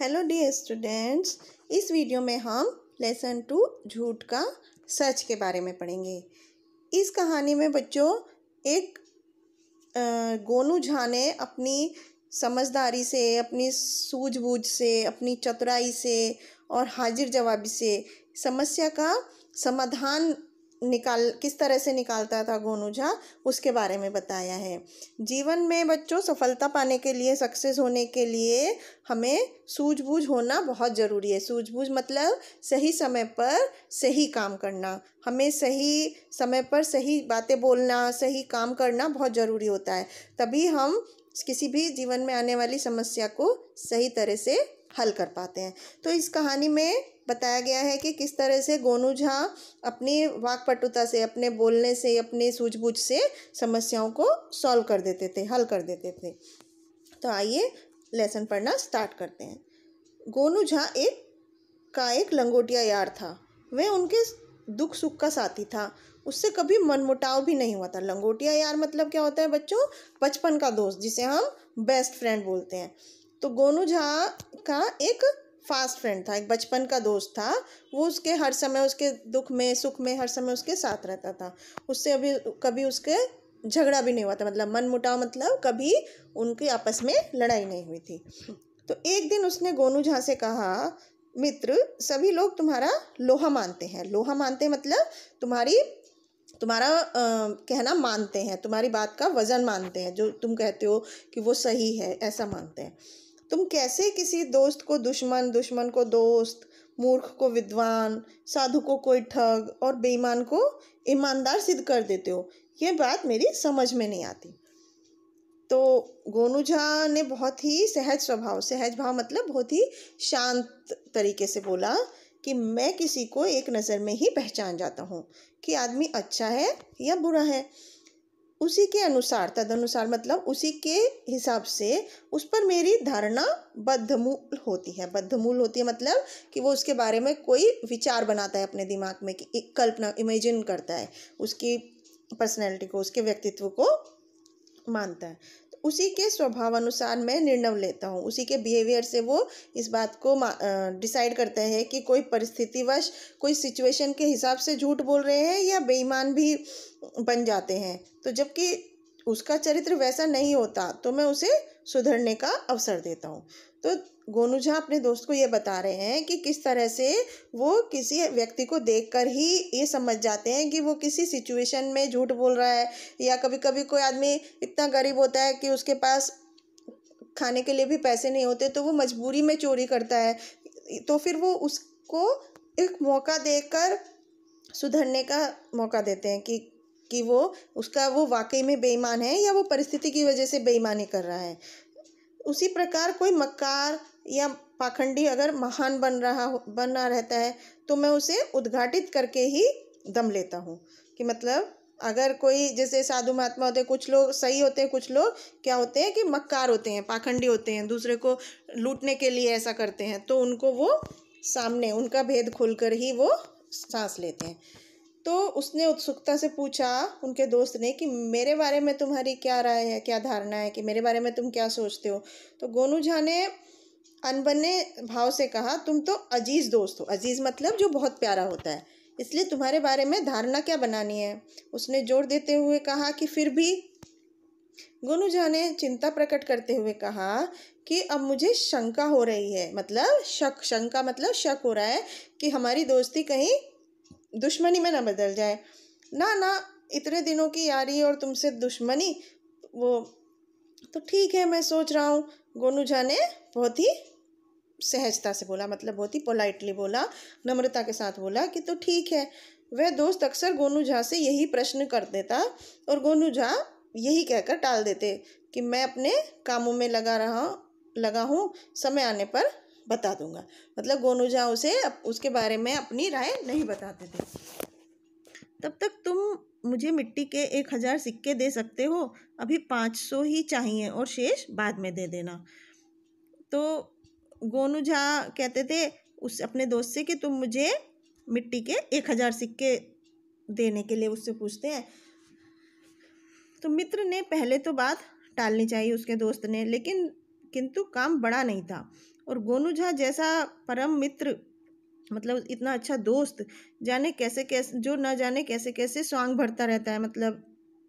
Hello dear students इस video में हम लेसन टू झूठ का सच के बारे में पढ़ेंगे। इस कहानी में बच्चों एक गोनू झा ने अपनी समझदारी से, अपनी सूझबूझ से, अपनी चतुराई से और हाजिर जवाबी से समस्या का समाधान निकाल, किस तरह से निकालता था गोनू झा उसके बारे में बताया है। जीवन में बच्चों सफलता पाने के लिए, सक्सेस होने के लिए हमें सूझबूझ होना बहुत ज़रूरी है। सूझबूझ मतलब सही समय पर सही काम करना। हमें सही समय पर सही बातें बोलना, सही काम करना बहुत ज़रूरी होता है। तभी हम किसी भी जीवन में आने वाली समस्या को सही तरह से हल कर पाते हैं। तो इस कहानी में बताया गया है कि किस तरह से गोनू झा अपनी वाकपटुता से, अपने बोलने से, अपने सूझबूझ से समस्याओं को सॉल्व कर देते थे, हल कर देते थे। तो आइए लेसन पढ़ना स्टार्ट करते हैं। गोनू झा एक, का एक लंगोटिया यार था। वह उनके दुख सुख का साथी था। उससे कभी मनमुटाव भी नहीं हुआ था। लंगोटिया यार मतलब क्या होता है बच्चों? बचपन का दोस्त, जिसे हम बेस्ट फ्रेंड बोलते हैं। तो गोनू झा का एक फास्ट फ्रेंड था एक बचपन का दोस्त था। वो उसके हर समय उसके दुख में सुख में हर समय उसके साथ रहता था। उससे अभी कभी उसके झगड़ा भी नहीं हुआ था मतलब मन मुटाव मतलब कभी उनकी आपस में लड़ाई नहीं हुई थी। तो एक दिन उसने गोनू झा से कहा मित्र सभी लोग तुम्हारा लोहा मानते हैं। लोहा मानते हैं मतलब तुम्हारी तुम्हारा आ, कहना मानते हैं। तुम्हारी बात का वज़न मानते हैं। जो तुम कहते हो कि वो सही है ऐसा मानते हैं। तुम कैसे किसी दोस्त को दुश्मन दुश्मन को दोस्त, मूर्ख को विद्वान, साधु को कोई ठग और बेईमान को ईमानदार सिद्ध कर देते हो? ये बात मेरी समझ में नहीं आती। तो गोनू झा ने बहुत ही सहज स्वभाव, सहज भाव मतलब बहुत ही शांत तरीके से बोला कि मैं किसी को एक नज़र में ही पहचान जाता हूँ कि आदमी अच्छा है या बुरा है। उसी के अनुसार, तदनुसार मतलब उसी के हिसाब से उस पर मेरी धारणा बद्धमूल होती है। बद्धमूल होती है मतलब कि वो उसके बारे में कोई विचार बनाता है अपने दिमाग में कि कल्पना इमेजिन करता है। उसकी पर्सनैलिटी को, उसके व्यक्तित्व को मानता है। उसी के स्वभाव अनुसार मैं निर्णय लेता हूँ। उसी के बिहेवियर से वो इस बात को डिसाइड करते हैं कि कोई परिस्थितिवश, कोई सिचुएशन के हिसाब से झूठ बोल रहे हैं या बेईमान भी बन जाते हैं। तो जबकि उसका चरित्र वैसा नहीं होता तो मैं उसे सुधरने का अवसर देता हूँ। तो गोनू झा अपने दोस्त को ये बता रहे हैं कि किस तरह से वो किसी व्यक्ति को देखकर ही ये समझ जाते हैं कि वो किसी सिचुएशन में झूठ बोल रहा है या कभी कभी कोई आदमी इतना गरीब होता है कि उसके पास खाने के लिए भी पैसे नहीं होते तो वो मजबूरी में चोरी करता है। तो फिर वो उसको एक मौका देकर सुधरने का मौका देते हैं कि कि वो उसका वो वाकई में बेईमान है या वो परिस्थिति की वजह से बेईमानी कर रहा है। उसी प्रकार कोई मक्कार या पाखंडी अगर महान बन रहा बना रहता है तो मैं उसे उद्घाटित करके ही दम लेता हूँ। कि मतलब अगर कोई, जैसे साधु महात्मा होते हैं, कुछ लोग सही होते हैं, कुछ लोग क्या होते हैं कि मक्कार होते हैं, पाखंडी होते हैं, दूसरे को लूटने के लिए ऐसा करते हैं तो उनको वो सामने, उनका भेद खुलकर ही वो सांस लेते हैं। तो उसने उत्सुकता से पूछा उनके दोस्त ने कि मेरे बारे में तुम्हारी क्या राय है, क्या धारणा है कि मेरे बारे में तुम क्या सोचते हो? तो गोनू झा ने अनबने भाव से कहा, तुम तो अज़ीज़ दोस्त हो। अज़ीज़ मतलब जो बहुत प्यारा होता है। इसलिए तुम्हारे बारे में धारणा क्या बनानी है? उसने ज़ोर देते हुए कहा कि फिर भी गोनू झा ने चिंता प्रकट करते हुए कहा कि अब मुझे शंका हो रही है। मतलब शक, शंका मतलब शक हो रहा है कि हमारी दोस्ती कहीं दुश्मनी में ना बदल जाए। ना ना, इतने दिनों की यारी और तुमसे दुश्मनी, वो तो ठीक है, मैं सोच रहा हूँ। गोनू झा ने बहुत ही सहजता से बोला मतलब बहुत ही पोलाइटली बोला, नम्रता के साथ बोला कि तो ठीक है। वह दोस्त अक्सर गोनू झा से यही प्रश्न कर देता और गोनू झा यही कहकर टाल देते कि मैं अपने कामों में लगा रहा, लगा हूँ, समय आने पर बता दूँगा। मतलब गोनू झा उसे उसके बारे में अपनी राय नहीं बताते थे। तब तक तुम मुझे मिट्टी के एक हज़ार सिक्के दे सकते हो? अभी पाँच सौ ही चाहिए और शेष बाद में दे देना। तो गोनू झा कहते थे उस अपने दोस्त से कि तुम मुझे मिट्टी के एक हज़ार सिक्के देने के लिए उससे पूछते हैं। तो मित्र ने पहले तो बात टालनी चाहिए उसके दोस्त ने, लेकिन किंतु काम बड़ा नहीं था। और गोनू झा जैसा परम मित्र मतलब इतना अच्छा दोस्त, जाने कैसे कैसे, जो ना जाने कैसे कैसे सॉन्ग भरता रहता है मतलब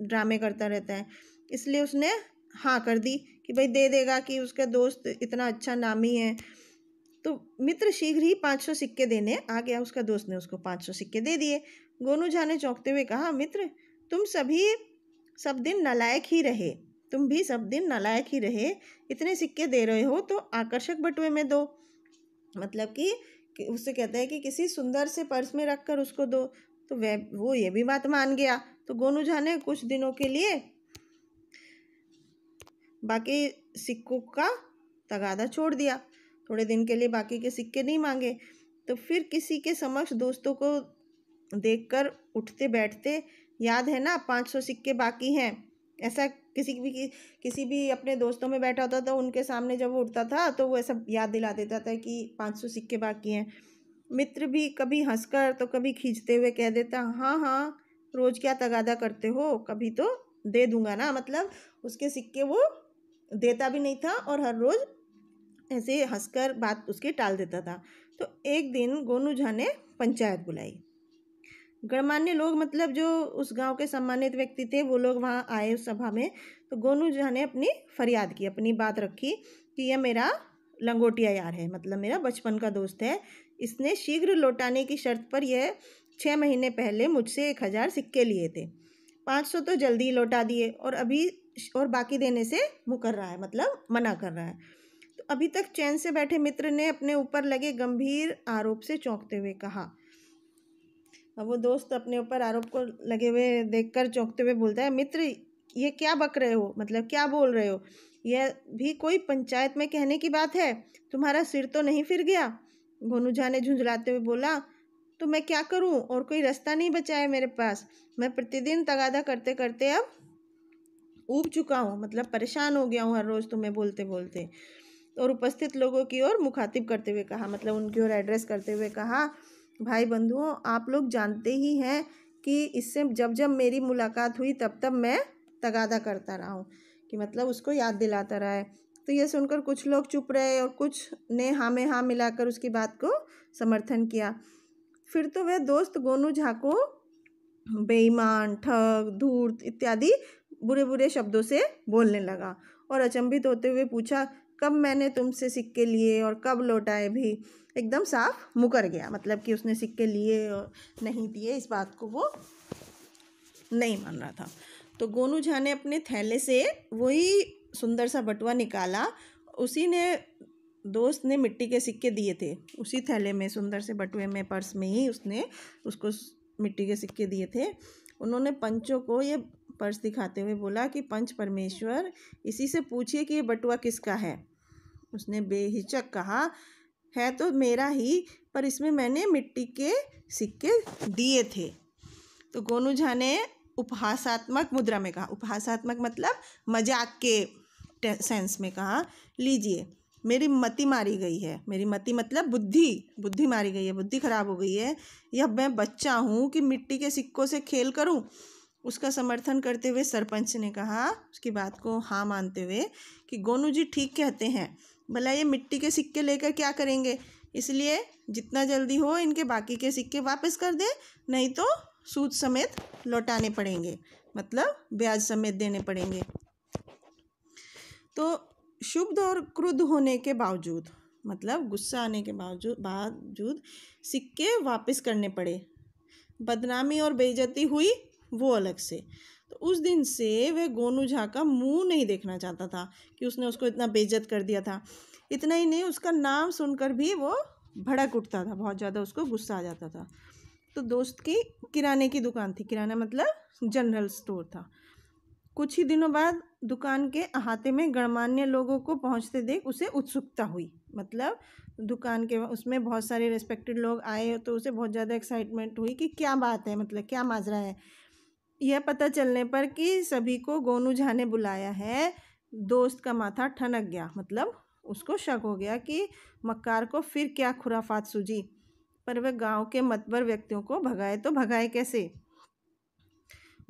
ड्रामे करता रहता है। इसलिए उसने हाँ कर दी कि भाई दे देगा कि उसका दोस्त इतना अच्छा नामी है। तो मित्र शीघ्र ही पाँच सौ सिक्के देने आ गया, उसका दोस्त ने उसको पाँच सौ सिक्के दे दिए। गोनू झा ने चौंकते हुए कहा, मित्र, तुम सभी सब दिन नलायक ही रहे। तुम भी सब दिन नलायक ही रहे इतने सिक्के दे रहे हो तो आकर्षक बटुए में दो। मतलब कि, उससे कहते हैं कि किसी सुंदर से पर्स में रख कर उसको दो। तो वह वो ये भी बात मान गया। तो गोनू झा ने कुछ दिनों के लिए बाकी सिक्कों का तगादा छोड़ दिया। थोड़े दिन के लिए बाकी के सिक्के नहीं मांगे। तो फिर किसी के समक्ष दोस्तों को देखकर उठते बैठते याद है ना पाँच सौ सिक्के बाकी हैं। ऐसा किसी भी किसी भी अपने दोस्तों में बैठा होता था तो उनके सामने जब वो उठता था तो वो ऐसा याद दिला देता था कि पाँच सौ सिक्के बाकी हैं। मित्र भी कभी हंसकर तो कभी खींचते हुए कह देता हाँ हाँ रोज़ क्या तगादा करते हो? कभी तो दे दूँगा ना। मतलब उसके सिक्के वो देता भी नहीं था और हर रोज़ ऐसे हंसकर बात उसकी टाल देता था। तो एक दिन गोनू झा ने पंचायत बुलाई। गणमान्य लोग मतलब जो उस गाँव के सम्मानित व्यक्ति थे, वो लोग वहाँ आए उस सभा में। तो गोनू झा ने अपनी फरियाद की, अपनी बात रखी कि यह मेरा लंगोटिया यार है मतलब मेरा बचपन का दोस्त है। इसने शीघ्र लौटाने की शर्त पर यह छः महीने पहले मुझसे एक हज़ार सिक्के लिए थे। पाँच सौ तो जल्दी लौटा दिए और अभी और बाकी देने से मुकर रहा है मतलब मना कर रहा है। तो अभी तक चैन से बैठे मित्र ने अपने ऊपर लगे गंभीर आरोप से चौंकते हुए कहा अब वो दोस्त अपने ऊपर आरोप को लगे हुए देखकर चौंकते हुए बोलता है, मित्र, ये क्या बक रहे हो? मतलब क्या बोल रहे हो? यह भी कोई पंचायत में कहने की बात है? तुम्हारा सिर तो नहीं फिर गया? गोनू झा ने झुंझलाते हुए बोला तो मैं क्या करूँ? और कोई रास्ता नहीं बचा है मेरे पास। मैं प्रतिदिन तगादा करते करते अब ऊब चुका हूँ। मतलब परेशान हो गया हूँ हर रोज़ तुम्हें बोलते बोलते। और उपस्थित लोगों की ओर मुखातिब करते हुए कहा मतलब उनकी ओर एड्रेस करते हुए कहा भाई बंधुओं आप लोग जानते ही हैं कि इससे जब जब मेरी मुलाकात हुई, तब तब मैं तगादा करता रहा हूँ, कि मतलब उसको याद दिलाता रहा है। तो ये सुनकर कुछ लोग चुप रहे और कुछ ने हाँ में हाँ मिलाकर उसकी बात को समर्थन किया। फिर तो वह दोस्त गोनू झा को बेईमान, ठग, धूर्त इत्यादि बुरे बुरे शब्दों से बोलने लगा और अचंभित होते हुए पूछा कब मैंने तुमसे सिक्के लिए और कब लौटाए भी, एकदम साफ़ मुकर गया। मतलब कि उसने सिक्के लिए और नहीं दिए, इस बात को वो नहीं मान रहा था। तो गोनू झा ने अपने थैले से वही सुंदर सा बटुआ निकाला। उसी ने, दोस्त ने मिट्टी के सिक्के दिए थे। उसी थैले में, सुंदर से बटुए में, पर्स में ही उसने उसको मिट्टी के सिक्के दिए थे। उन्होंने पंचों को ये पर्स दिखाते हुए बोला कि, पंच परमेश्वर, इसी से पूछिए कि ये बटुआ किसका है? उसने बेहिचक कहा, है तो मेरा ही, पर इसमें मैंने मिट्टी के सिक्के दिए थे। तो गोनू झा ने उपहासात्मक मुद्रा में कहा, उपहासात्मक मतलब मज़ाक के सेंस में कहा, लीजिए, मेरी मति मारी गई है, मेरी मति मतलब बुद्धि बुद्धि मारी गई है, बुद्धि खराब हो गई है यह मैं बच्चा हूँ कि मिट्टी के सिक्कों से खेल करूँ? उसका समर्थन करते हुए सरपंच ने कहा, उसकी बात को हाँ मानते हुए कि गोनू जी ठीक कहते हैं, भला ये मिट्टी के सिक्के लेकर क्या करेंगे? इसलिए जितना जल्दी हो इनके बाकी के सिक्के वापस कर दे, नहीं तो सूद समेत लौटाने पड़ेंगे मतलब ब्याज समेत देने पड़ेंगे। तो शुभ और क्रुद्ध होने के बावजूद मतलब गुस्सा आने के बावजूद बावजूद सिक्के वापस करने पड़े। बदनामी और बेइज्जती हुई वो अलग से। तो उस दिन से वह गोनू झा का मुँह नहीं देखना चाहता था कि उसने उसको इतना बेइज्जत कर दिया था। इतना ही नहीं, उसका नाम सुनकर भी वो भड़क उठता था, बहुत ज़्यादा उसको गुस्सा आ जाता था। तो दोस्त की, किराने की दुकान थी। किराना मतलब जनरल स्टोर था। कुछ ही दिनों बाद दुकान के अहाते में गणमान्य लोगों को पहुँचते देख उसे उत्सुकता हुई। मतलब दुकान के उसमें बहुत सारे रेस्पेक्टेड लोग आए तो उसे बहुत ज़्यादा एक्साइटमेंट हुई कि क्या बात है मतलब क्या माजरा है। यह पता चलने पर कि सभी को गोनू झा ने बुलाया है। दोस्त का माथा ठनक गया मतलब उसको शक हो गया कि मक्कार को फिर क्या खुराफात सूझी। पर वह गाँव के मतबर व्यक्तियों को भगाए तो भगाए कैसे?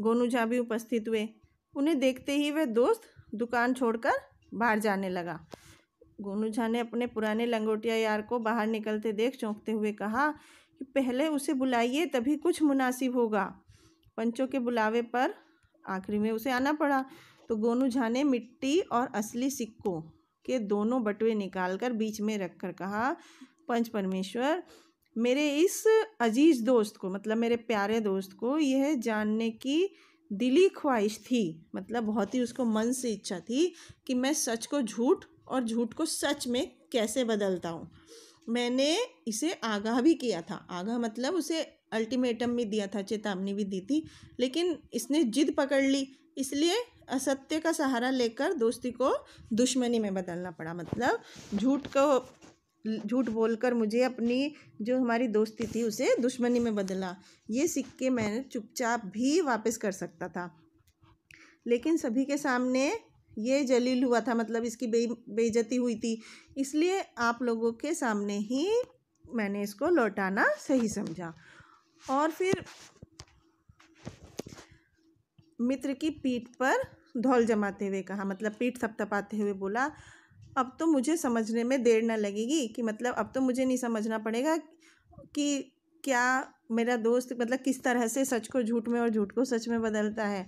गोनू झा भी उपस्थित हुए। उन्हें देखते ही वह दोस्त दुकान छोड़कर बाहर जाने लगा। गोनू झा ने अपने पुराने लंगोटिया यार को बाहर निकलते देख चौंकते हुए कहा कि, पहले उसे बुलाइए, तभी कुछ मुनासिब होगा। पंचों के बुलावे पर आखिरी में उसे आना पड़ा। तो गोनू झा ने मिट्टी और असली सिक्कों के दोनों बटुए निकालकर बीच में रखकर कहा, पंच परमेश्वर, मेरे इस अज़ीज़ दोस्त को मतलब मेरे प्यारे दोस्त को यह जानने की दिली ख्वाहिश थी मतलब बहुत ही उसको मन से इच्छा थी कि मैं सच को झूठ और झूठ को सच में कैसे बदलता हूँ। मैंने इसे आगाह भी किया था। आगाह मतलब उसे अल्टीमेटम भी दिया था, चेतावनी भी दी थी, लेकिन इसने जिद पकड़ ली। इसलिए असत्य का सहारा लेकर दोस्ती को दुश्मनी में बदलना पड़ा। मतलब झूठ को, झूठ बोलकर मुझे अपनी जो हमारी दोस्ती थी उसे दुश्मनी में बदला ये सिक्के मैं चुपचाप भी वापस कर सकता था। लेकिन सभी के सामने ये जलील हुआ था मतलब इसकी बे, बेइज्जती हुई थी। इसलिए आप लोगों के सामने ही मैंने इसको लौटाना सही समझा। और फिर मित्र की पीठ पर धौल जमाते हुए कहा मतलब पीठ थपथपाते हुए बोला, अब तो मुझे समझने में देर न लगेगी कि मतलब अब तो मुझे नहीं समझना पड़ेगा कि क्या मेरा दोस्त मतलब किस तरह से सच को झूठ में और झूठ को सच में बदलता है।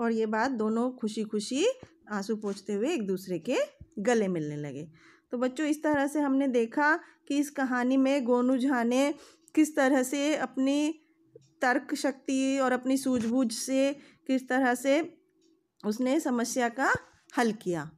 और ये बात दोनों खुशी खुशी आँसू पोछते हुए एक दूसरे के गले मिलने लगे। तो बच्चों, इस तरह से हमने देखा कि इस कहानी में गोनू झा ने किस तरह से अपनी तर्क शक्ति और अपनी सूझबूझ से किस तरह से उसने समस्या का हल किया।